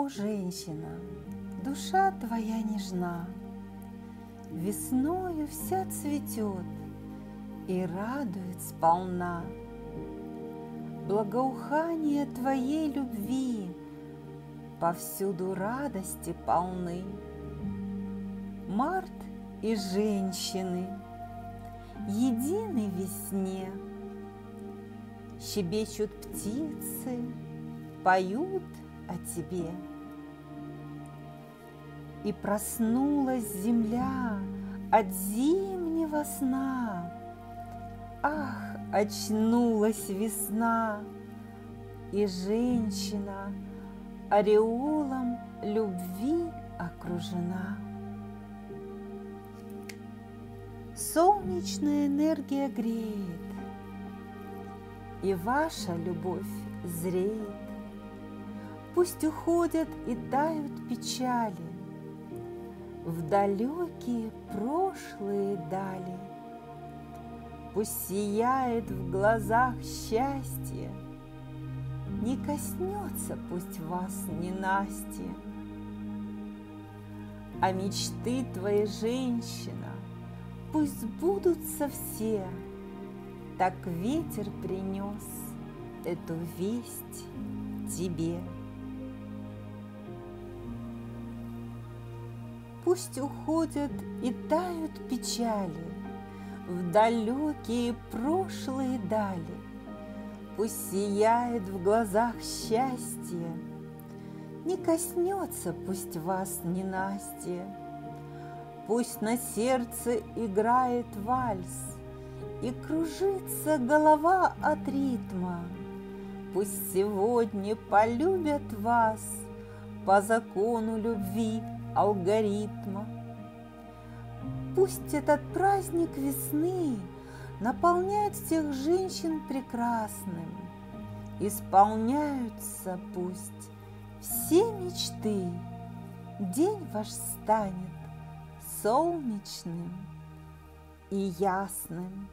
о женщина, душа твоя нежна, Весною вся цветет и радует сполна. Благоухание твоей любви Повсюду радости полны. Март и женщины едины весне. Щебечут птицы, поют о тебе. И проснулась земля от зимнего сна. Ах, очнулась весна, и женщина ореолом любви окружена. Солнечная энергия греет, и ваша любовь зреет. Пусть уходят и тают печали В далекие прошлые дали. Пусть сияет в глазах счастье, Не коснется пусть вас ненастье. А мечты твоей женщина Пусть сбудутся все, Так ветер принес эту весть тебе. Пусть уходят и тают печали В далекие прошлые дали. Пусть сияет в глазах счастье, Не коснется пусть вас ненастье. Пусть на сердце играет вальс, И кружится голова от ритма. Пусть сегодня полюбят вас По закону любви алгоритма. Пусть этот праздник весны наполняет всех женщин прекрасным, Исполняются пусть все мечты, День ваш станет солнечным и ясным.